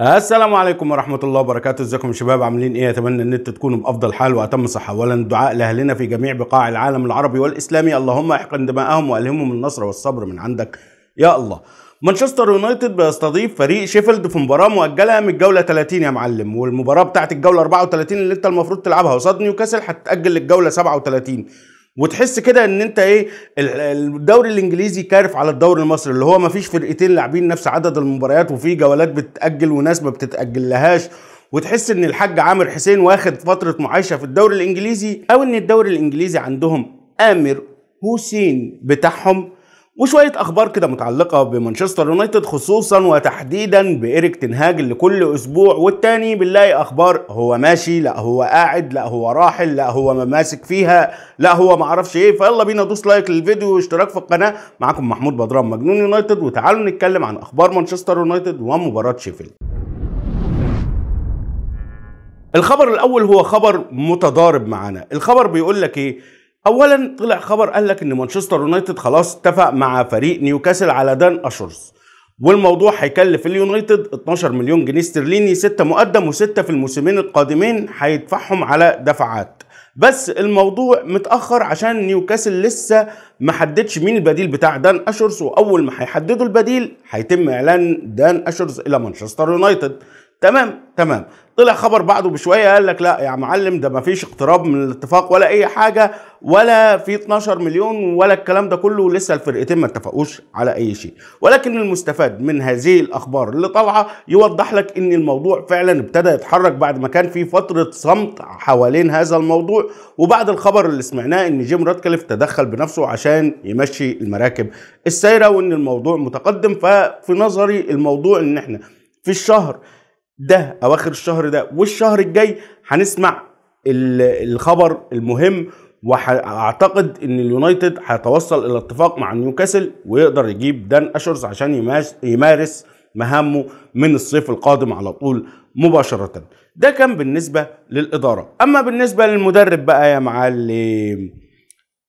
السلام عليكم ورحمة الله وبركاته. ازيكم شباب؟ عاملين إيه؟ اتمنى ان أنتوا تكونوا بافضل حال واتم صحة اولا الدعاء لأهلنا في جميع بقاع العالم العربي والإسلامي. اللهم احقن دماءهم وألهمهم النصر والصبر من عندك يا الله. مانشستر يونايتد بيستضيف فريق شيفيلد في مباراة مؤجلة من الجولة 30 يا معلم والمباراة بتاعت الجولة 34 اللي انت المفروض تلعبها قصاد نيوكاسل هتتأجل للجولة 37 وتحس كده إن أنت إيه الدوري الإنجليزي كارف على الدوري المصري اللي هو ما فيش فرقتين لاعبين نفس عدد المباريات وفي جولات بتتاجل وناس ما بتتاجل لهاش وتحس إن الحاج عامر حسين واخد فترة معايشة في الدوري الإنجليزي أو إن الدوري الإنجليزي عندهم عامر حسين بتاعهم وشوية أخبار كده متعلقة بمانشستر يونايتد خصوصا وتحديدا بإيريك تنهاج اللي كل أسبوع والتاني بنلاقي أخبار هو ماشي لا هو قاعد لا هو راحل لا هو ماسك فيها لا هو معرفش إيه. فيلا بينا دوس like للفيديو واشتراك في القناة. معاكم محمود بدران مجنون يونايتد. وتعالوا نتكلم عن أخبار مانشستر يونايتد ومباراة شيفيلد. الخبر الأول هو خبر متضارب معانا. الخبر بيقول لك إيه؟ اولا طلع خبر قال لك إن مانشستر يونايتد خلاص اتفق مع فريق نيوكاسل على دان أشورث. والموضوع هيكلف اليونايتد 12 مليون جنيه استرليني 6 مقدم و6 في الموسمين القادمين هيدفعهم على دفعات. بس الموضوع متأخر عشان نيوكاسل لسه ما حددش مين البديل بتاع دان أشورث وأول ما هيحددوا البديل هيتم إعلان دان أشورث إلى مانشستر يونايتد. تمام؟ تمام. طلع خبر بعده بشوية قال لك لا يا معلم ده ما فيش اقتراب من الاتفاق ولا أي حاجة ولا في 12 مليون ولا الكلام ده كله لسه الفرقتين ما اتفقوش على أي شيء. ولكن المستفاد من هذه الأخبار اللي طالعة يوضح لك إن الموضوع فعلا ابتدى يتحرك بعد ما كان في فترة صمت حوالين هذا الموضوع. وبعد الخبر اللي سمعناه إن جيم راتكليف تدخل بنفسه عشان يمشي المراكب السايرة وإن الموضوع متقدم. ففي نظري الموضوع إن إحنا في الشهر ده أواخر الشهر ده والشهر الجاي هنسمع الخبر المهم واعتقد إن اليونايتد هيتوصل إلى اتفاق مع نيوكاسل ويقدر يجيب دان أشورز عشان يمارس مهامه من الصيف القادم على طول مباشرة. ده كان بالنسبة للإدارة. أما بالنسبة للمدرب بقى يا معلم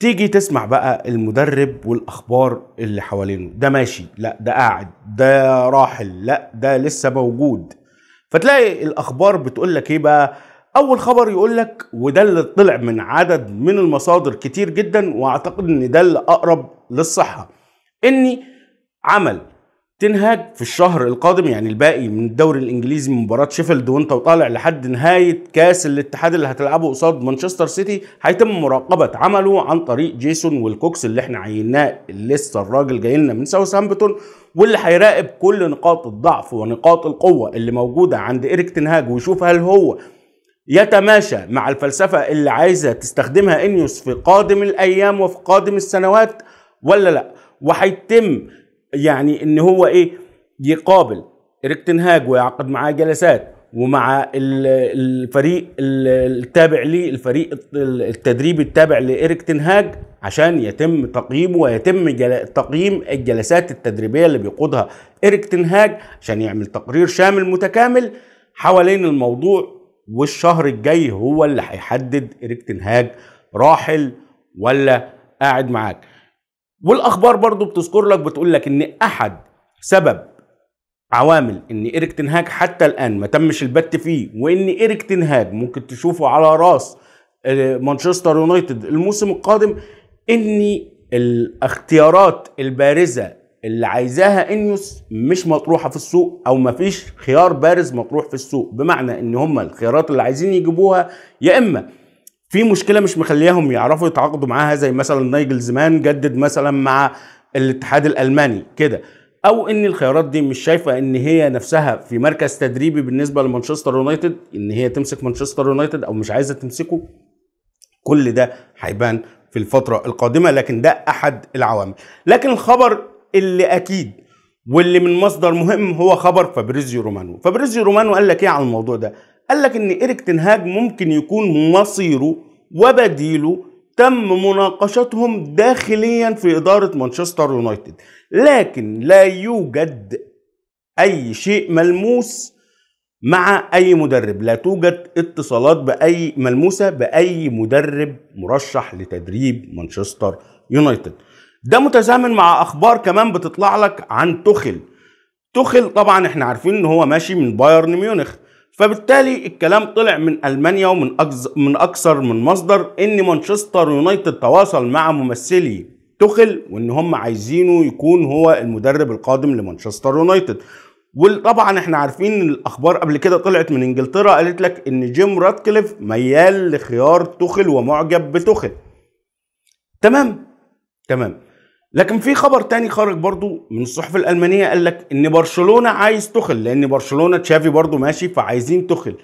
تيجي تسمع بقى المدرب والأخبار اللي حوالينه. ده ماشي لا ده قاعد ده راحل لا ده لسه موجود. فتلاقي الأخبار بتقول لك إيه بقى؟ أول خبر يقول لك وده اللي طلع من عدد من المصادر كتير جدا وأعتقد إن ده اللي أقرب للصحة إن عمل تنهاج في الشهر القادم يعني الباقي من الدوري الإنجليزي من مباراة شيفيلد وانت وطالع لحد نهاية كأس الاتحاد اللي هتلعبه قصاد مانشستر سيتي هيتم مراقبة عمله عن طريق جيسون ويلكوكس اللي إحنا عيناه لسه الراجل جاي لنا من ساوثهامبتون واللي هيراقب كل نقاط الضعف ونقاط القوة اللي موجودة عند إيريك تنهاج ويشوف هل هو يتماشى مع الفلسفة اللي عايزة تستخدمها إنيوس في قادم الأيام وفي قادم السنوات ولا لأ. وهيتم يعني إن هو إيه يقابل إيريك تنهاج ويعقد معاه جلسات ومع الفريق التابع ليه الفريق التدريبي التابع لإيريك تنهاج عشان يتم تقييمه ويتم تقييم الجلسات التدريبية اللي بيقودها إيريك تنهاج عشان يعمل تقرير شامل متكامل حوالين الموضوع والشهر الجاي هو اللي هيحدد إيريك تنهاج راحل ولا قاعد معاك. والأخبار برضو بتذكر لك بتقول لك إن أحد سبب عوامل إن إيريك تنهاج حتى الآن ما تمش البت فيه وإن إيريك تنهاج ممكن تشوفه على رأس مانشستر يونايتد الموسم القادم إن الاختيارات البارزة اللي عايزاها إنيوس مش مطروحة في السوق أو ما فيش خيار بارز مطروح في السوق بمعنى إن هم الخيارات اللي عايزين يجيبوها يا إما في مشكلة مش مخلياهم يعرفوا يتعاقدوا معاها زي مثلا ناجلزمان جدد مثلا مع الاتحاد الألماني كده. أو إن الخيارات دي مش شايفة إن هي نفسها في مركز تدريبي بالنسبة لمانشستر يونايتد إن هي تمسك مانشستر يونايتد أو مش عايزة تمسكه. كل ده هيبان في الفترة القادمة لكن ده أحد العوامل. لكن الخبر اللي أكيد واللي من مصدر مهم هو خبر فابريزيو رومانو. فابريزيو رومانو قال لك إيه عن الموضوع ده؟ قال لك إن إيريك تنهاج ممكن يكون مصيره وبديله تم مناقشتهم داخليا في إدارة مانشستر يونايتد. لكن لا يوجد أي شيء ملموس مع أي مدرب. لا توجد اتصالات بأي ملموسة بأي مدرب مرشح لتدريب مانشستر يونايتد. ده متزامن مع أخبار كمان بتطلع لك عن تخل تخل طبعا إحنا عارفين إن هو ماشي من بايرن ميونخ. فبالتالي الكلام طلع من ألمانيا ومن من أكثر من مصدر إن مانشستر يونايتد تواصل مع ممثلي تخل وإن هم عايزينه يكون هو المدرب القادم لمانشستر يونايتد. وطبعا إحنا عارفين إن الأخبار قبل كده طلعت من إنجلترا قالت لك إن جيم راتكليف ميال لخيار تخل ومعجب بتخل تمام؟ تمام. لكن في خبر تاني خرج برضو من الصحف الألمانية قال لك إن برشلونة عايز تخل لأن برشلونة تشافي برضو ماشي فعايزين تخل.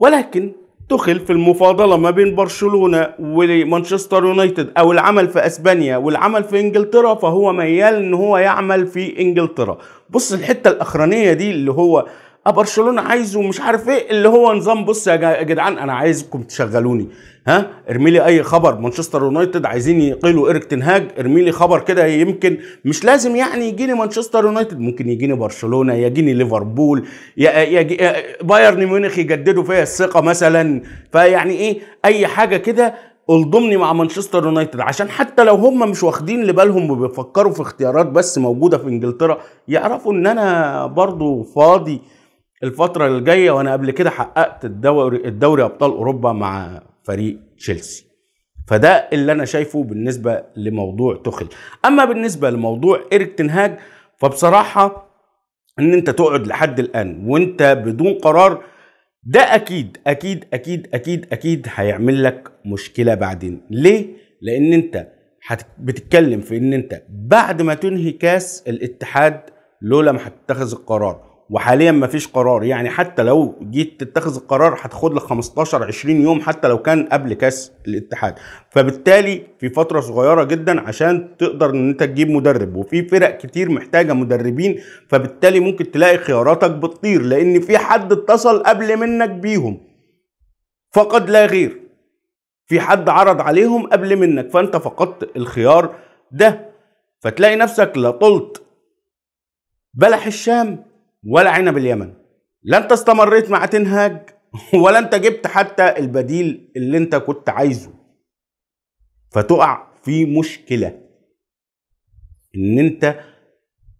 ولكن تخل في المفاضلة ما بين برشلونة ومانشستر يونايتد أو العمل في أسبانيا والعمل في إنجلترا فهو ميال إن هو يعمل في إنجلترا. بص الحتة الأخرانية دي اللي هو برشلونة عايزه مش عارف إيه اللي هو نظام بص يا جدعان أنا عايزكم تشغلوني. ها؟ ارمي لي أي خبر. مانشستر يونايتد عايزين يقيلوا إيريك تنهاج ارمي لي خبر كده يمكن مش لازم يعني يجيني مانشستر يونايتد. ممكن يجيني برشلونة يجيني ليفربول يجي بايرن ميونخ يجددوا فيا الثقة مثلا. فيعني إيه؟ أي حاجة كده الضمني مع مانشستر يونايتد. عشان حتى لو هم مش واخدين لبالهم وبيفكروا في اختيارات بس موجودة في إنجلترا يعرفوا إن أنا برضو فاضي الفترة الجاية وأنا قبل كده حققت الدوري الدوري أبطال أوروبا مع فريق تشيلسي. فده اللي أنا شايفه بالنسبة لموضوع تخل أما بالنسبة لموضوع إيريك تنهاج فبصراحة إن أنت تقعد لحد الآن وأنت بدون قرار ده أكيد أكيد أكيد أكيد أكيد هيعمل لك مشكلة بعدين. ليه؟ لأن أنت بتتكلم في إن أنت بعد ما تنهي كاس الاتحاد لولا ما هتتخذ القرار وحاليا ما فيش قرار. يعني حتى لو جيت تتخذ القرار هتاخد لك 15 20 يوم حتى لو كان قبل كاس الاتحاد. فبالتالي في فترة صغيرة جدا عشان تقدر إن أنت تجيب مدرب وفي فرق كتير محتاجة مدربين فبالتالي ممكن تلاقي خياراتك بتطير لأن في حد اتصل قبل منك بيهم. فقد لا غير. في حد عرض عليهم قبل منك فأنت فقدت الخيار ده. فتلاقي نفسك لا طلت بلح الشام. ولا عنب اليمن لا انت استمريت مع تنهاج ولا انت جبت حتى البديل اللي انت كنت عايزه. فتقع في مشكلة. إن انت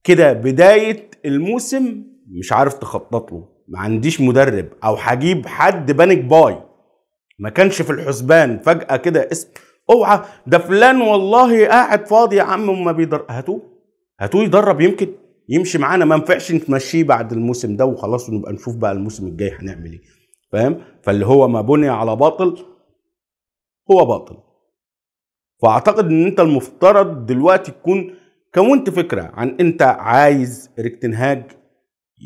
كده بداية الموسم مش عارف تخطط له. ما عنديش مدرب أو هجيب حد بانك باي. ما كانش في الحسبان. فجأة كده اسم اوعى. ده فلان والله قاعد فاضي يا عم وما بيدر هاتوه. هاتوه يدرب يمكن. يمشي معانا ما ينفعش نمشيه بعد الموسم ده وخلاص ونبقى نشوف بقى الموسم الجاي هنعمل إيه. فاهم؟ فاللي هو ما بني على باطل هو باطل. فأعتقد إن أنت المفترض دلوقتي تكون كونت فكرة عن أنت عايز إريك تنهاج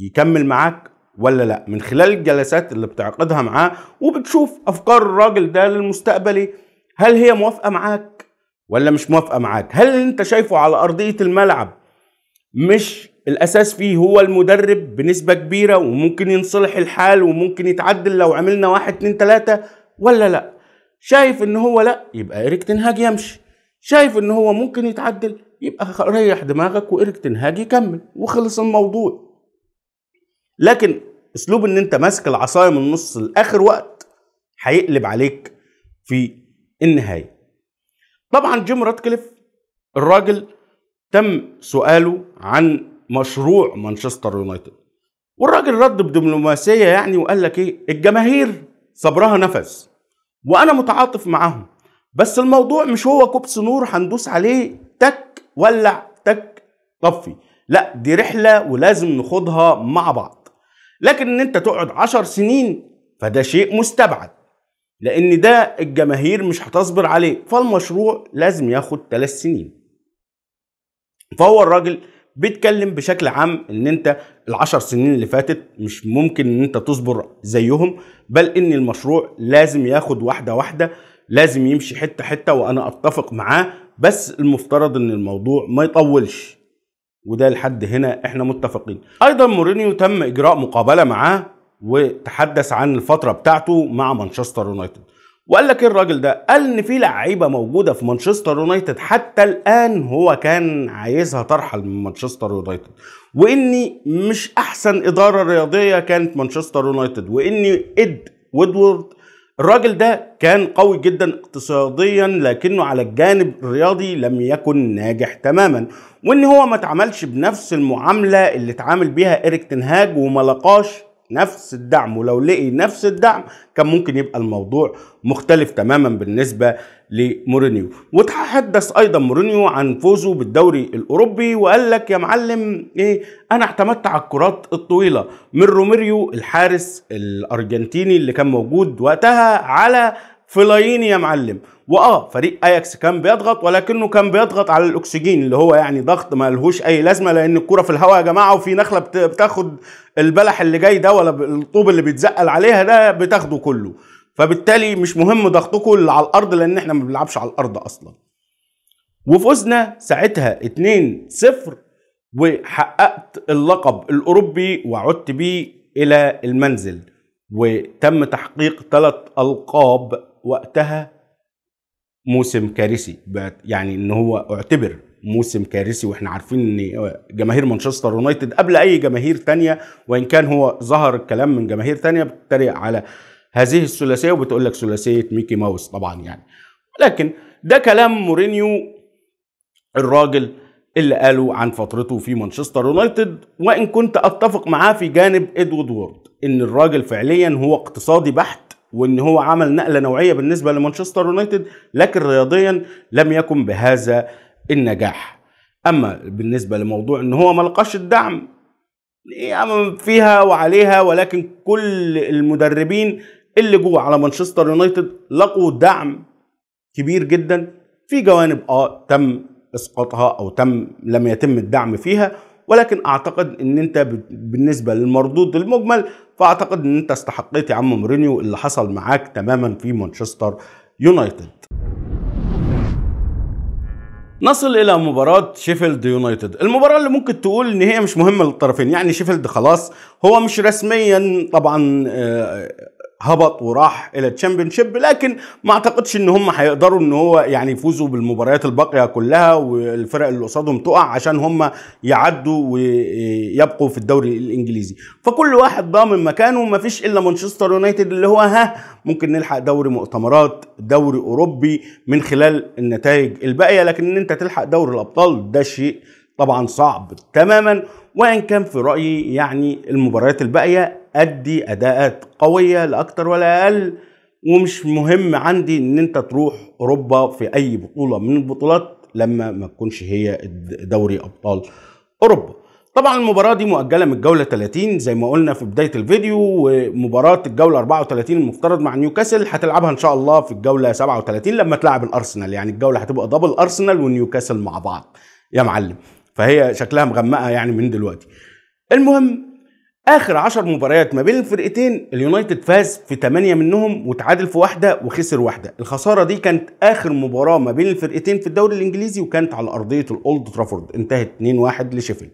يكمل معاك ولا لأ. من خلال الجلسات اللي بتعقدها معاه وبتشوف أفكار الراجل ده للمستقبلي هل هي موافقة معاك ولا مش موافقة معاك؟ هل أنت شايفه على أرضية الملعب مش الأساس فيه هو المدرب بنسبة كبيرة وممكن ينصلح الحال وممكن يتعدل لو عملنا واحد اتنين تلاتة ولا لأ؟ شايف إن هو لأ يبقى اريك تنهاج يمشي. شايف إن هو ممكن يتعدل يبقى ريح دماغك واريك تنهاج يكمل وخلص الموضوع. لكن أسلوب إن أنت ماسك العصاية من النص لآخر وقت هيقلب عليك في النهاية. طبعا جيم راتكليف الراجل تم سؤاله عن مشروع مانشستر يونايتد. والراجل رد بدبلوماسية يعني وقال لك إيه؟ الجماهير صبرها نفس وأنا متعاطف معاهم. بس الموضوع مش هو كوبس نور هندوس عليه تك ولع تك طفي. لا دي رحلة ولازم نخوضها مع بعض. لكن إن أنت تقعد عشر سنين فده شيء مستبعد لأن ده الجماهير مش هتصبر عليه. فالمشروع لازم ياخد ثلاث سنين. فهو الراجل بيتكلم بشكل عام إن أنت العشر سنين اللي فاتت مش ممكن إن أنت تصبر زيهم بل إن المشروع لازم ياخد واحدة واحدة لازم يمشي حتة حتة وأنا أتفق معاه بس المفترض إن الموضوع ما يطولش. وده لحد هنا إحنا متفقين. أيضا مورينيو تم إجراء مقابلة معاه وتحدث عن الفترة بتاعته مع مانشستر يونايتد. وقال لك إيه الراجل ده؟ قال إن في لعيبة موجودة في مانشستر يونايتد حتى الآن هو كان عايزها ترحل من مانشستر يونايتد. وإني مش أحسن إدارة رياضية كانت مانشستر يونايتد. وإني إد وودورد الراجل ده كان قوي جدا اقتصاديا لكنه على الجانب الرياضي لم يكن ناجح تماما. وإن هو ما تعملش بنفس المعاملة اللي اتعامل بيها إريك تنهاج وما لقاش نفس الدعم ولو لقي نفس الدعم كان ممكن يبقى الموضوع مختلف تماما بالنسبة لمورينيو. وتحدث أيضا مورينيو عن فوزه بالدوري الأوروبي وقال لك يا معلم إيه أنا اعتمدت على الكرات الطويلة من روميرو الحارس الأرجنتيني اللي كان موجود وقتها على فلايني يا معلم. وآه فريق اياكس كان بيضغط ولكنه كان بيضغط على الأكسجين اللي هو يعني ضغط ما لهوش أي لازمة لأن الكرة في الهواء يا جماعة وفي نخلة بتاخد البلح اللي جاي ده ولا الطوب اللي بيتزقل عليها ده بتاخده كله. فبالتالي مش مهم ضغطكم اللي على الأرض لأن إحنا ما بنلعبش على الأرض أصلا. وفزنا ساعتها 2-0 وحققت اللقب الأوروبي وعدت بيه إلى المنزل. وتم تحقيق ثلاث ألقاب وقتها موسم كارثي يعني إن هو اعتبر موسم كارثي وإحنا عارفين إن جماهير مانشستر يونايتد قبل أي جماهير تانية وإن كان هو ظهر الكلام من جماهير تانية بتتريق على هذه الثلاثية وبتقول لك ثلاثية ميكي ماوس طبعا يعني. لكن ده كلام مورينيو الراجل اللي قاله عن فترته في مانشستر يونايتد وإن كنت أتفق معاه في جانب إدوارد وورد إن الراجل فعليا هو اقتصادي بحت وإن هو عمل نقلة نوعية بالنسبة لمانشستر يونايتد لكن رياضيا لم يكن بهذا النجاح. أما بالنسبة لموضوع إن هو ما لقاش الدعم فيها وعليها ولكن كل المدربين اللي جوه على مانشستر يونايتد لقوا دعم كبير جدا. في جوانب آه تم إسقاطها أو تم لم يتم الدعم فيها ولكن أعتقد إن أنت بالنسبة للمردود المجمل فأعتقد إن أنت استحقيت يا عم مورينيو اللي حصل معاك تماما في مانشستر يونايتد. نصل إلى مباراة شيفيلد يونايتد. المباراة اللي ممكن تقول إن هي مش مهمة للطرفين يعني شيفيلد خلاص هو مش رسميا طبعا هبط وراح إلى الشامبيونشيب لكن ما أعتقدش إن هم هيقدروا إن هو يعني يفوزوا بالمباريات الباقية كلها والفرق اللي قصادهم تقع عشان هم يعدوا ويبقوا في الدوري الإنجليزي. فكل واحد ضامن مكانه ما فيش إلا مانشستر يونايتد اللي هو ها ممكن نلحق دوري مؤتمرات دوري أوروبي من خلال النتائج الباقية لكن إن أنت تلحق دوري الأبطال ده شيء طبعا صعب تماما. وإن كان في رأيي يعني المباريات الباقية أدي أداءات قوية لا ولا أقل ومش مهم عندي إن أنت تروح أوروبا في أي بطولة من البطولات لما ما تكونش هي دوري أبطال أوروبا. طبعا المباراة دي مؤجلة من الجولة 30 زي ما قلنا في بداية الفيديو ومباراة الجولة 34 المفترض مع نيوكاسل هتلعبها إن شاء الله في الجولة 37 لما تلعب الأرسنال. يعني الجولة هتبقى دبل أرسنال ونيوكاسل مع بعض. يا معلم فهي شكلها مغمقة يعني من دلوقتي. المهم آخر عشر مباريات ما بين الفرقتين اليونايتد فاز في 8 منهم وتعادل في واحدة وخسر واحدة. الخسارة دي كانت آخر مباراة ما بين الفرقتين في الدوري الإنجليزي وكانت على أرضية الأولد ترافورد. انتهت 2-1 لشيفيلد.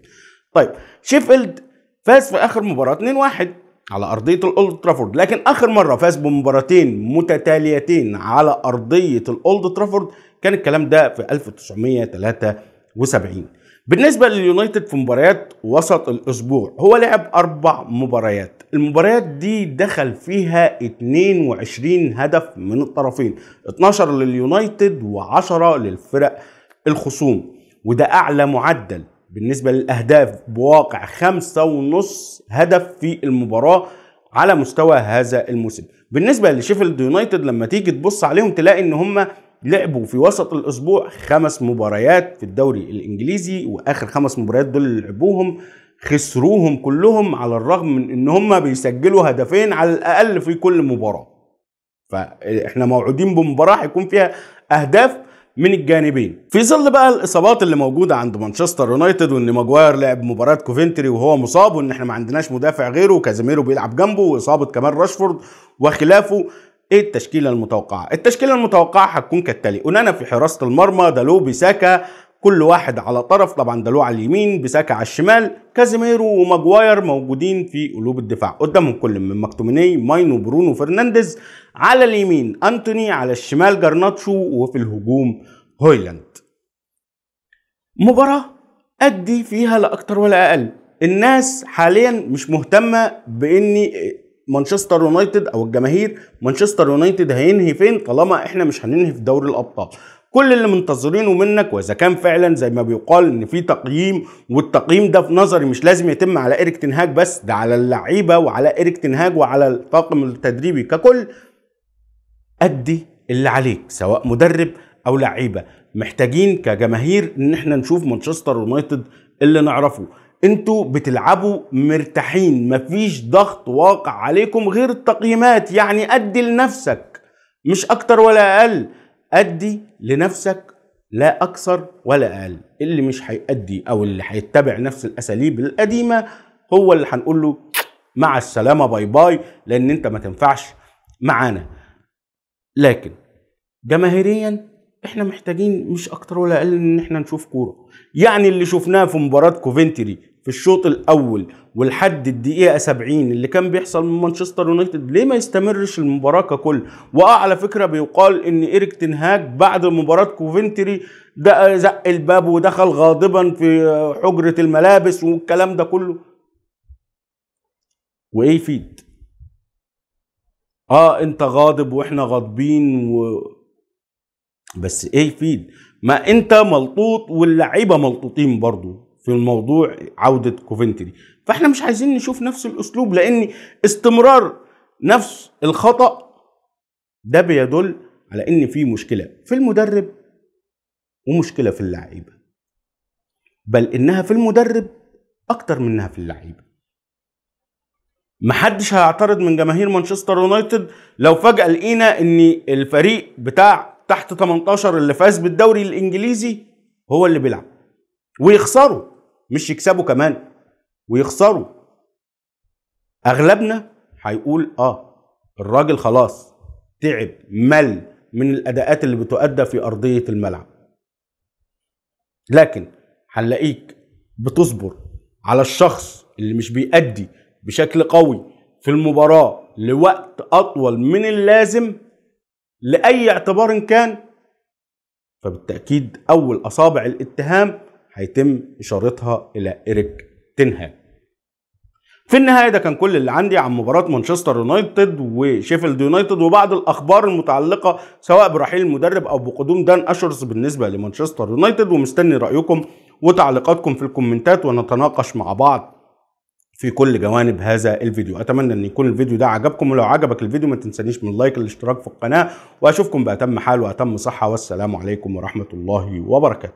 طيب شيفيلد فاز في آخر مباراة 2-1 على أرضية الأولد ترافورد. لكن آخر مرة فاز بمباراتين متتاليتين على أرضية الأولد ترافورد كان الكلام ده في 1973 بالنسبة لليونايتد في مباريات وسط الأسبوع هو لعب أربع مباريات. المباريات دي دخل فيها 22 هدف من الطرفين 12 لليونايتد و10 للفرق الخصوم. وده أعلى معدل بالنسبة للأهداف بواقع خمسة ونص هدف في المباراة على مستوى هذا الموسم. بالنسبة لشيفيلد يونايتد لما تيجي تبص عليهم تلاقي إن هم لعبوا في وسط الأسبوع خمس مباريات في الدوري الإنجليزي وآخر خمس مباريات دول اللي لعبوهم خسروهم كلهم على الرغم من إن هم بيسجلوا هدفين على الأقل في كل مباراة. فإحنا موعودين بمباراة هيكون فيها أهداف من الجانبين. في ظل بقى الإصابات اللي موجودة عند مانشستر يونايتد وإن ماجواير لعب مباراة كوفنتري وهو مصاب وإن إحنا ما عندناش مدافع غيره وكازيميرو بيلعب جنبه وإصابة كمان راشفورد وخلافه إيه التشكيلة المتوقعة؟ التشكيلة المتوقعة هتكون كالتالي أونانا في حراسة المرمى دالو بيساكا كل واحد على طرف طبعا دالو على اليمين بيساكا على الشمال كازيميرو وماجواير موجودين في قلوب الدفاع. قدامهم كل من مكتوميني ماينو برونو فرنانديز على اليمين أنتوني على الشمال جرناتشو وفي الهجوم هويلاند. مباراة أداء فيها لا أكتر ولا أقل. الناس حاليا مش مهتمة بإني مانشستر يونايتد أو الجماهير مانشستر يونايتد هينهي فين؟ طالما إحنا مش هننهي في دوري الأبطال. كل اللي منتظرينه منك وإذا كان فعلا زي ما بيقال إن في تقييم والتقييم ده في نظري مش لازم يتم على إيريك تنهاج بس ده على اللعيبة وعلى إيريك تنهاج وعلى الطاقم التدريبي ككل. أدي اللي عليك سواء مدرب أو لعيبة. محتاجين كجماهير إن إحنا نشوف مانشستر يونايتد اللي نعرفه. أنتوا بتلعبوا مرتاحين مفيش ضغط واقع عليكم غير التقييمات يعني أدي لنفسك مش أكتر ولا أقل. أدي لنفسك لا أكثر ولا أقل. اللي مش هيأدي أو اللي هيتبع نفس الأساليب القديمة هو اللي هنقول له مع السلامة باي باي لأن أنت ما تنفعش معانا. لكن جماهيريا إحنا محتاجين مش أكتر ولا أقل إن إحنا نشوف كورة. يعني اللي شفناه في مباراة كوفنتري في الشوط الأول ولحد الدقيقة 70 اللي كان بيحصل من مانشستر يونايتد ليه ما يستمرش المباراة ككل؟ واه على فكرة بيقال إن إيريك تنهاج بعد مباراة كوفنتري ده زق الباب ودخل غاضبا في حجرة الملابس والكلام ده كله. وإيه يفيد؟ آه أنت غاضب وإحنا غاضبين و... بس إيه يفيد؟ ما أنت ملطوط واللعيبة ملطوطين برضو. في الموضوع عودة كوفنتري. فإحنا مش عايزين نشوف نفس الأسلوب لأن استمرار نفس الخطأ ده بيدل على إن في مشكلة في المدرب ومشكلة في اللعيبة. بل إنها في المدرب أكتر منها في اللعيبة. محدش هيعترض من جماهير مانشستر يونايتد لو فجأة لقينا إن الفريق بتاع تحت 18 اللي فاز بالدوري الإنجليزي هو اللي بيلعب. ويخسروا. مش يكسبوا كمان ويخسروا. أغلبنا هيقول آه الراجل خلاص تعب مل من الأداءات اللي بتؤدى في أرضية الملعب. لكن هنلاقيك بتصبر على الشخص اللي مش بيأدي بشكل قوي في المباراة لوقت أطول من اللازم لأي اعتبار كان. فبالتأكيد أول أصابع الاتهام هيتم إشارتها إلى إيريك تنهاج في النهاية ده كان كل اللي عندي عن مباراة مانشستر يونايتد وشيفيلد يونايتد وبعض الأخبار المتعلقة سواء برحيل المدرب أو بقدوم دان أشورث بالنسبة لمانشستر يونايتد ومستني رأيكم وتعليقاتكم في الكومنتات ونتناقش مع بعض في كل جوانب هذا الفيديو. أتمنى أن يكون الفيديو ده عجبكم ولو عجبك الفيديو ما تنسانيش من اللايك الاشتراك في القناة وأشوفكم بأتم حال وأتم صحة والسلام عليكم ورحمة الله وبركاته.